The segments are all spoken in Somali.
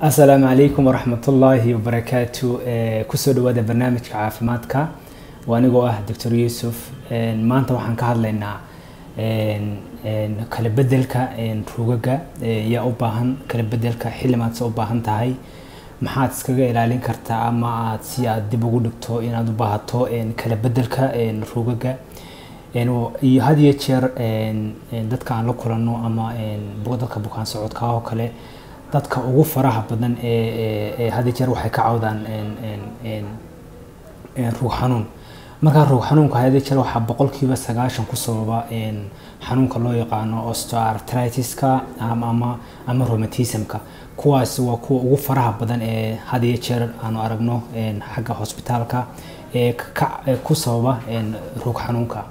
asalaamu calaykum waraxmatullaahi wabarakaatu ku soo dhawaada barnaamijka caafimaadka. Anigoo ah doctor yuusuf. Maanta waxaan ka hadlaynaa kala bedelka rugaga yaa u baahan kala bedelka xilimaadse u baahan tahay. Maxaad iskaga ilaalin kartaa ama aad si aad dib ugu dhigto inaad u baahato kala bedelka rugaga iyo had iyo jeer dadka aan la kulanno ama dadka bukaan socodka oo kale dadka ugu faraha badan ee had jeer waxay ka cawdaan ruug xanuun. Markaa ruug xanuunka had jeer waxaa boqolkiiba sagaashan ku sababa xanuunka loo yaqaano osteoartritiska ama ama rheumatismka. Kuwaas waa kuwa ugu faraha badan ee had jeer aanu aragno xagga hosbitaalka ee ku sababa ruug xanuunka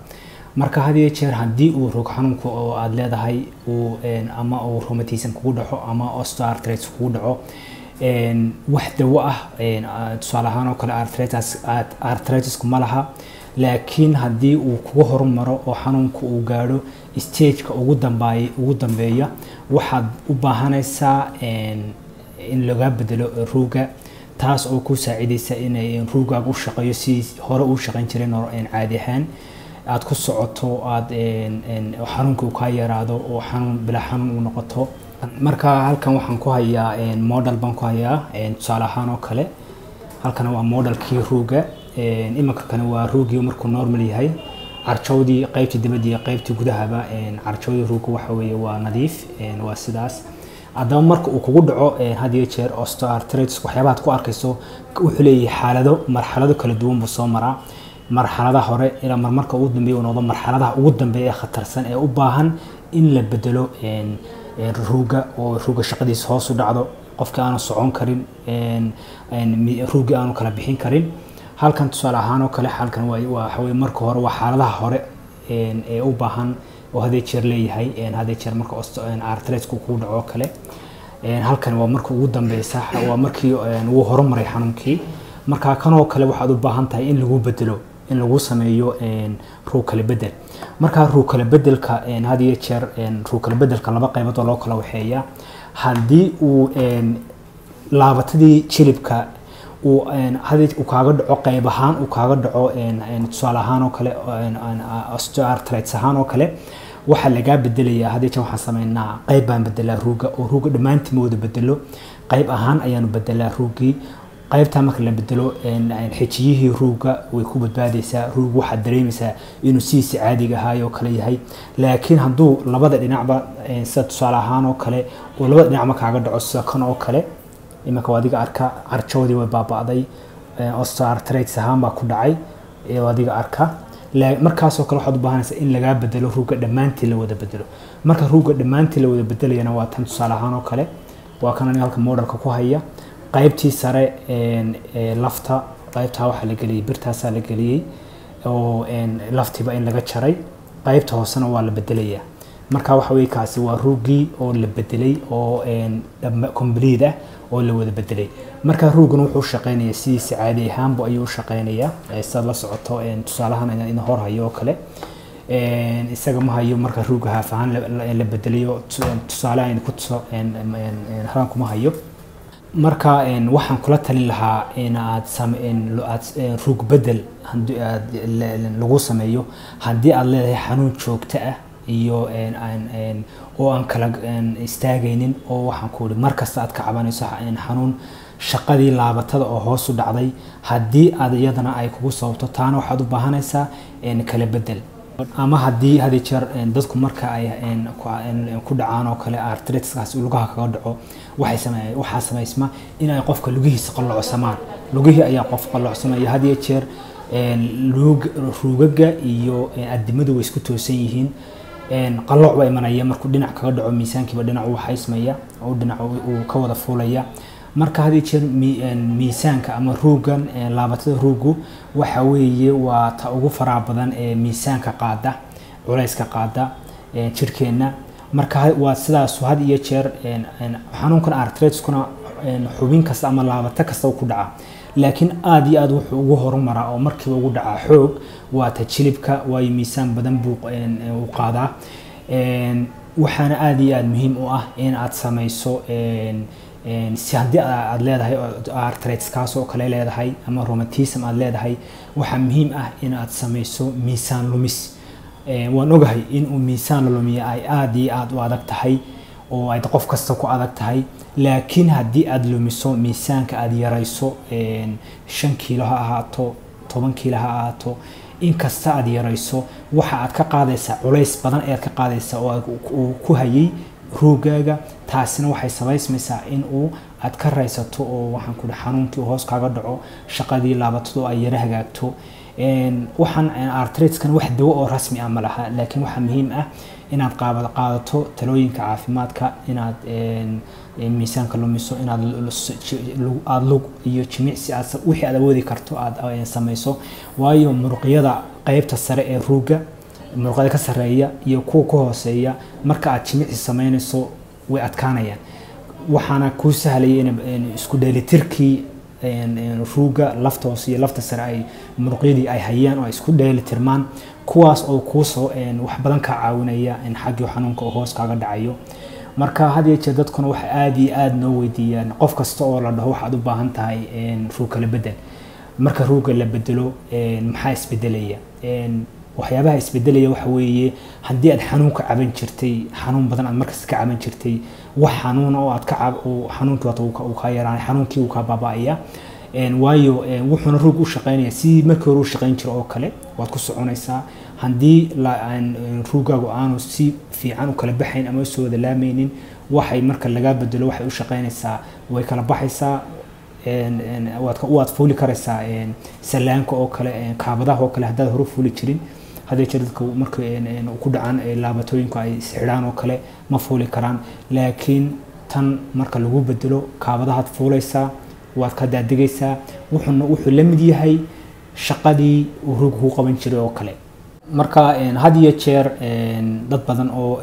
marka had iyo jeer haddii uu ruug xanuunku oo aada leedahay uu ama uu rheumatism kugu dhaco ama osteoarthritis kugu dhaco wax dawo ah tusaale ahaan oo kale arthritis ma laha laakiin haddii uu kugu horumaro oo xanuunku uu gaadho stageka ugu dambeey ugu dambeeya waxaad u baahanaysaa in laga bedelo ruuga taas oo ku saacidaysa inay ruugaaga u shaqeeyo si hore uu shaqayn jiray caadi ahaan aad ku socoto aad xanuunka uu kaa yaraado oo xanuun bilaa xanuun uu noqoto. Marka halkan waxaan ku hayaa model baan ku hayaa tusaale ahaan oo kale halkan waa modelkii ruuga imanka waa ruugii markuu normal yahay. Carjowdii qaybtii dibadda qaybtii gudahaba carjowdii ruuga waxa waa nadiif waa sidaas. Haddaba marka uu kugu dhaco had jeer osteoarthritis waxyaabaha ku arkayso wuxuu leeyahay xaalado marxalado kala duwan buu soo maraa marxaladaha hore ilaa marmarka ugu dambeeya noqdo marxaladaha ugu dambeeya ee khatarsan ee u baahan in la bedelo ruuga oo ruuga shaqadiisa hoos u dhacdo qofkii aanu socon karin ruugii aanu kala bixin karin. Halkan tusaale ahaan oo kale halkan waxaweye marka hore waa xaaladaha hore ee u baahan oo hadee jeer leeyahay hadee jeer marka arthritisku kugu dhaco kale. Halkan waa marka ugu dambeysa waa markii uu horumaray xanuunkii. Marka kanoo kale waxaad u baahan tahay in lagu bedelo in lagu sameeyo ruug kala bedel. Markaa ruug kala bedelka had iyo jeer ruug kala bedelka laba qaybood oo loo kala waxeeya haddii uu laabatadii jilibka uu kaaga dhaco qayb ahaan uu kaaga dhaco tusaale ahaan oo kale osteoarthritis ahaan oo kale waxaa lagaa bedelayaa. Hadii jeer waxaan sameynaa qayb baan bedelaa ruuga oo ruuga dhammaantii bedelo. Qayb ahaan ayaanu bedelaa ruugii qaybtaa marka la bedelo xijiyihii ruuga way ku badbaadaysaa ruug waxaad dareemaysaa inuu sidiisa caadiga ahaayoo kale yahay. Laakiin hadduu labada dhinacba sida tusaale ahaan oo kale uu labada dhinacba kaaga dhaco sida kan oo kale iminka adiga arka carjoodii way baaba'day osteoarthritis ahaan baa ku dhacay adiga arka. Markaasoo kale waxaad u baahanaysaa in lagaa bedelo ruuga dhammaantii la wada bedelo marka ruuga dhammaantii la wada bedelayana waa tan tusaale ahaan oo kale waa kan aniga halka modelka ku haya qaybtii sare lafta qaybtaa waxaa la geliyey birtaasaa la geliyey oo laftiiba in laga jaray qaybta hoosena waa la bedelayaa. Marka waxa kaasi waa ruugii oo la bedelay oo complete ah oo la wada bedelay. Marka ruugana wuxuu shaqeynaya sidiisa caadi ahaanbu ayuu u shaqeynayaa sidaad la socoto tusaalahan in hor hayo oo kale. Isaga ma hayo marka ruuga haaf la bedelayo tusaale aynu ku tuso kuma hayo marka waxaan kula talin lahaa in aad ruug bedel lagu sameeyo. Haddii aad leedahay xanuun joogto ah iyo oo aan kala istaagaynin oo waxaan ku ihi markasta aad ka cabanayso xanuun shaqadii laabatada oo hoos u dhacday haddii aad iyadana ay kugu sababto taana waxaad u baahanaysaa kala bedel ama haddii had jeer dadku marka ay ku dhacaan oo kale artritiskaas lugaha kaga dhaco waxaa samaysma in ay qofka lugihiisa qallocsamaan. Lugihii ayaa qof qallocsamaya had iyo jeer ruugaga iyo adimadu way isku toosan yihiin. Qalooc baa imanaya. Markuu dhinac kaga dhaco miisaankiiba dhinac uu haysmaya oo dhinac uu ka wada fuulaya marka had jeer miisaanka ama ruugan laabatada ruugu waxa weeye waa ta ugu faraha badan ee miisaanka qaada culayska qaada jirhkeenna marka waa sidaas had iyo jeer xanuunkan artritiskuna xubin kasta ama laabato kasta ku dhaca. Laakiin aada iyo aad wuxuu ugu horumaraa oo markiiba ugu dhacaa xoog waa ta jilibka waayo miisaan badan buu qaadaa. Waxaana aada iyo aada muhiim u ah in aad samayso si haddii aad leedahay kaas oo kale leedahay ama rheumatism aad leedahay waxaa muhiim ah in aad samayso miisaan lumis. Waan ogahay in uu miisaan lumiya ay aada iyo aada u adag tahay oo ay qof kasta ku adag tahay. Laakiin haddii aada lumiso miisaanka aada yarayso shan kiilo ha ahaato toban kiilo ha ahaato inkasta aada yarayso waxa aad ka qaadaysaa culays badan ayaad ka qaadaysaa oo ku hayay roogaaga taasina waxay samaysmaysaa in uu aad ka raysato oo waxaan ku xanuunkii hoos kaaga dhaco shaqadii laabatadu ay yara hagaagto waxaan artriteskan wax dawo oo rasmi ah ma laha laakiin waxaa muhiim ah inaad qaadato talooyinka caafimaadka inaad miisaanka lumiso inaad aada lug iyo jimicsi wixii aad awoodi karto aad samayso. Waayo muruqyada qeybta sare ee ruuga muruqyada ka sareeya iyo kuwa ka hooseeya marka aad jimicsi samaynayso way adkaanayaan. Waxaana kuu sahlaya isku dheelitirkii ruuga lafta hoose iyo lafta sare ay muruqyadii ay hayaan oo ay isku dheelitirmaan kuwaas oo kuusoo wax badan kaa caawinaya in xaggii xanuunka oo hoos kaaga dhacayo. Marka had iyo jeer dadkuna waxay aada iyo aada noo weydiiyaan qof kasta oo la dhaho waxaad u baahan tahay ruug kala bedel. Marka ruugga la bedelo maxaa isbedelaya waxyaabaha isbedelaya waxa weeye haddii aad xanuun ka caban jirtay xanuun badan aad markasta ka caban jirtay wax xanuuna oo aad ka xanuunkii wata uu kaa yaraanay xanuunkii uu kaa baaba'aya waayo wuxuuna ruug u shaqeynaya. Sidii markii hore u shaqeyn jira oo kale waad ku soconaysaa. Haddii ruugaagu aanu si fiican u kala baxayn ama u soo wada laamaynin waxay marka lagaa bedelo waxay u shaqeynaysaa way kala baxaysaa waad fuuli karaysaa salaanka oo kale kaabadaha oo kale haddaad hore fuuli jirin haddii jeer dadka marka ku dhacaan laabatooyinku ay isxidhaan oo kale ma fuuli karaan. Laakiin tan marka lagu bedelo kaabadahaad fuulaysaa waad ka daadegaysaa wuxuuna wuxuu la mid yahay shaqadii uu ruuga ku qaban jiray oo kale. Marka had iyo jeer dad badan oo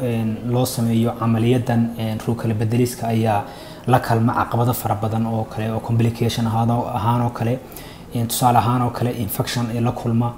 loo sameeyo camaliyadan ruug kala bedeliska ayaa la kalma caqabado fara badan oo kale oo complication ahaan oo kale tusaale ahaan oo kale infection la kulma